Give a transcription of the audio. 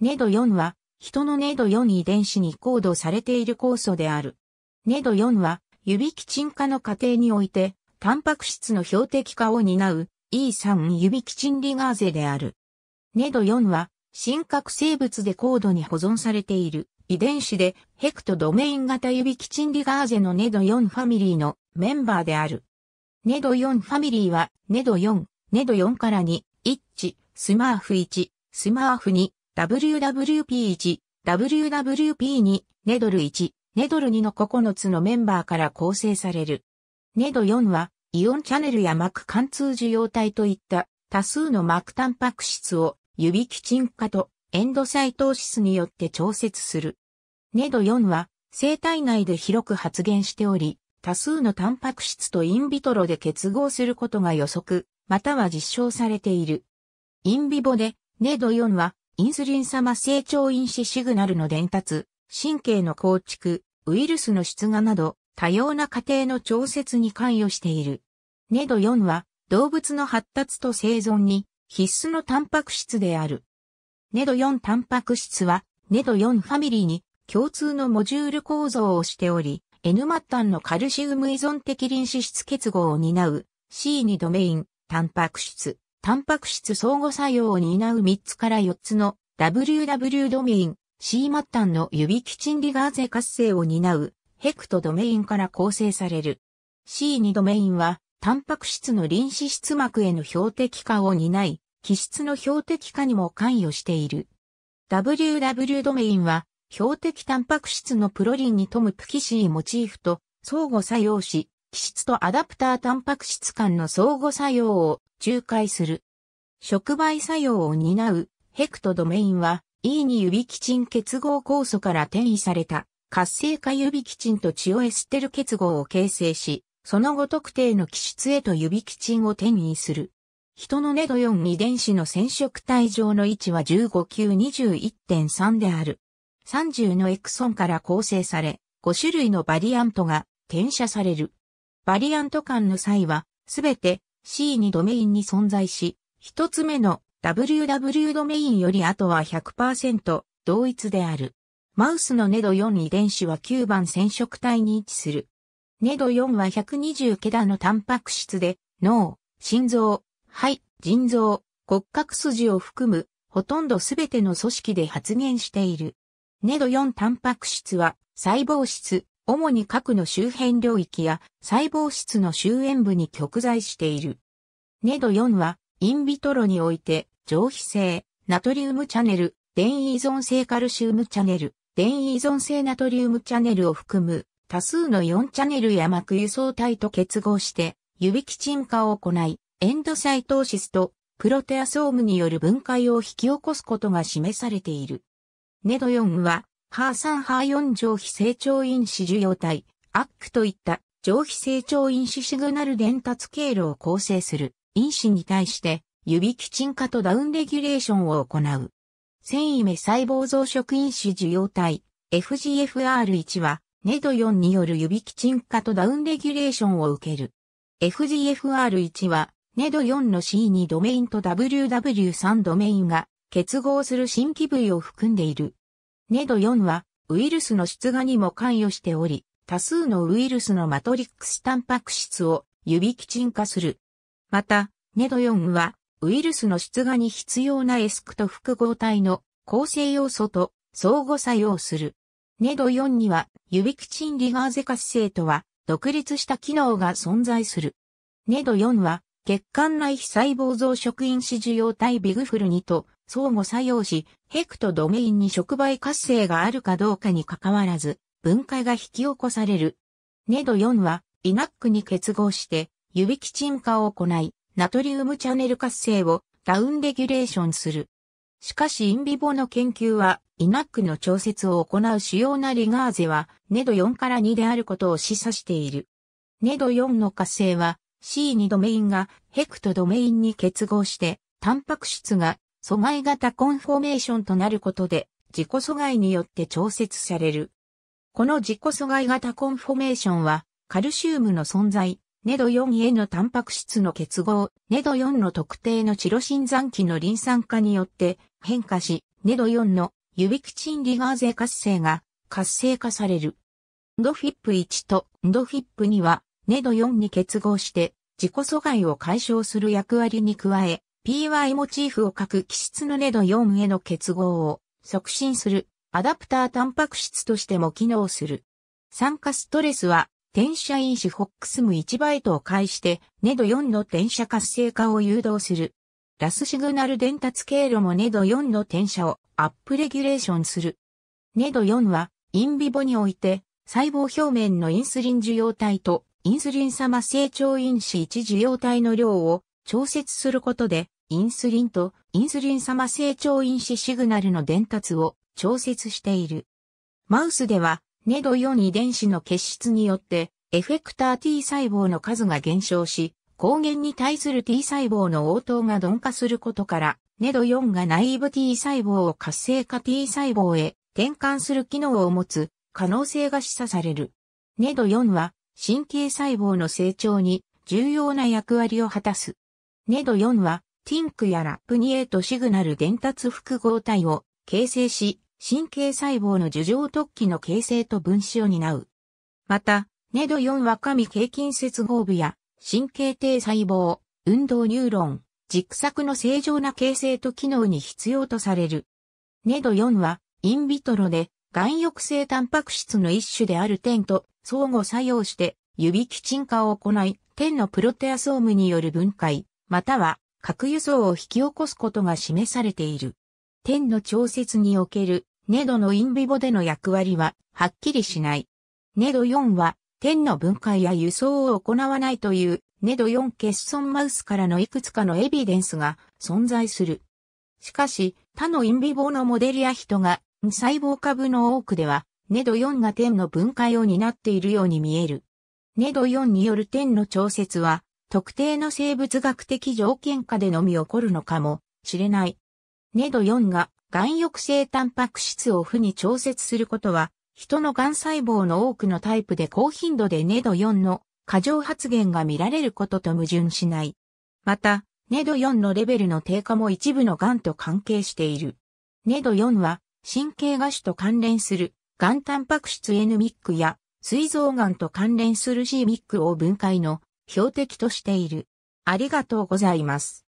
ネド4は、人のネド4遺伝子にコードされている酵素である。ネド4は、指基鎮化の過程において、タンパク質の標的化を担う E3 指基鎮リガーゼである。ネド4は、真核生物で高度に保存されている遺伝子でヘクトドメイン型指基鎮リガーゼのネド4ファミリーのメンバーである。ネド4ファミリーはネド4、ネド4から2、イッチ、スマーフ1、スマーフ2、WWP1、WWP2、ネドル1、ネドル2の9つのメンバーから構成される。ネド4はイオンチャネルや膜貫通受容体といった多数の膜タンパク質を指基鎮化とエンドサイトーシスによって調節する。ネド4は生体内で広く発現しており、多数のタンパク質とインビトロで結合することが予測、または実証されている。インビボで、ネド4は、インスリン様成長因子シグナルの伝達、神経の構築、ウイルスの出芽など、多様な過程の調節に関与している。ネド4は、動物の発達と生存に必須のタンパク質である。ネド4タンパク質は、ネド4ファミリーに共通のモジュール構造をしており、N 末端のカルシウム依存的臨脂質結合を担う C2 ドメイン、タンパク質、タンパク質相互作用を担う3つから4つの WW ドメイン、C 末端の指基鎮リガーゼ活性を担うヘクトドメインから構成される。C2 ドメインはタンパク質の臨脂質膜への標的化を担い、基質の標的化にも関与している。WW ドメインは、標的タンパク質のプロリンに富むプキシーモチーフと相互作用し、基質とアダプタータンパク質間の相互作用を仲介する。触媒作用を担うヘクトドメインは E に指基鎮結合酵素から転移された活性化指基鎮とチオエステル結合を形成し、その後特定の基質へと指基鎮を転移する。人のネド4遺伝子の染色体上の位置は15 9 21.3である。30のエクソンから構成され、5種類のバリアントが転写される。バリアント間の際は、すべて C2 ドメインに存在し、一つ目の WW ドメインより後は100%同一である。マウスのネド4遺伝子は9番染色体に位置する。ネド4は120ケダのタンパク質で、脳、心臓、肺、腎臓、骨格筋を含む、ほとんどすべての組織で発現している。ネド4タンパク質は、細胞質、主に核の周辺領域や細胞質の周辺部に極在している。ネド4は、インビトロにおいて、上皮性、ナトリウムチャネル、電位依存性カルシウムチャネル、電位依存性ナトリウムチャネルを含む多数の4チャネルや膜輸送体と結合して、指基鎮化を行い、エンドサイトーシスとプロテアソームによる分解を引き起こすことが示されている。ネド4は、ハーサンハー4上皮成長因子受容体、アックといった上皮成長因子シグナル伝達経路を構成する因子に対して指基鎮化とダウンレギュレーションを行う。繊維目細胞増殖因子受容体 FGFR1 はネド4による指基鎮化とダウンレギュレーションを受ける。FGFR1 は、ネド4の C2 ドメインと WW3 ドメインが結合する新規部位を含んでいる。ネド4は、ウイルスの出芽にも関与しており、多数のウイルスのマトリックスタンパク質を指基鎮化する。また、ネド4は、ウイルスの出芽に必要なエスクと複合体の構成要素と相互作用する。ネド4には、指基鎮リガーゼ活性とは、独立した機能が存在する。ネド4は、血管内非細胞増殖因子受容体ビグフル2と相互作用し、ヘクトドメインに触媒活性があるかどうかに関わらず、分解が引き起こされる。ネド4は、イナックに結合して、指基鎮化を行い、ナトリウムチャネル活性をダウンレギュレーションする。しかしインビボの研究は、イナックの調節を行う主要なリガーゼは、ネド4から2であることを示唆している。ネド4の活性は、C2 ドメインがヘクトドメインに結合して、タンパク質が阻害型コンフォーメーションとなることで、自己阻害によって調節される。この自己阻害型コンフォーメーションは、カルシウムの存在、ネド4へのタンパク質の結合、ネド4の特定のチロシン残機のリン酸化によって変化し、ネド4の指キチンリガーゼ活性が活性化される。ドフィップ1とドフィップ2はネド4に結合して自己阻害を解消する役割に加え、PY モチーフを書く基質のネド4への結合を促進するアダプタータンパク質としても機能する。酸化ストレスは転写因子 FOXM1 バイトを介してネド4の転写活性化を誘導する。ラスシグナル伝達経路もネド4の転写をアップレギュレーションする。ネド4はインビボにおいて細胞表面のインスリン受容体とインスリン様成長因子1受容体の量を調節することで、インスリンとインスリン様成長因子シグナルの伝達を調節している。マウスでは、ネド4遺伝子の結出によって、エフェクター T 細胞の数が減少し、抗原に対する T 細胞の応答が鈍化することから、ネド4が内部 T 細胞を活性化 T 細胞へ転換する機能を持つ可能性が示唆される。ネド4は神経細胞の成長に重要な役割を果たす。ネド4は、ティンクやラップニエートシグナル伝達複合体を形成し、神経細胞の受状突起の形成と分子を担う。また、ネド4は神経筋接合部や神経低細胞、運動ニューロン、軸索の正常な形成と機能に必要とされる。ネド4は、インビトロで、含抑性タンパク質の一種である点と相互作用して指基鎮化を行い、点のプロテアソームによる分解、または核輸送を引き起こすことが示されている。点の調節におけるネドのインビボでの役割ははっきりしない。ネド4は点の分解や輸送を行わないというネド4欠損マウスからのいくつかのエビデンスが存在する。しかし他のインビボのモデルや人が細胞株の多くではネド4が点の分解を担っているように見える。ネド4による点の調節は、特定の生物学的条件下でのみ起こるのかもしれない。ネド4が癌抑性タンパク質を負に調節することは、人の癌細胞の多くのタイプで高頻度でネド4の過剰発現が見られることと矛盾しない。また、ネド4のレベルの低下も一部の癌と関係している。ネド4は神経芽腫と関連するがんタンパク質 N ミックや、膵臓がんと関連する C ミックを分解の標的としている。ありがとうございます。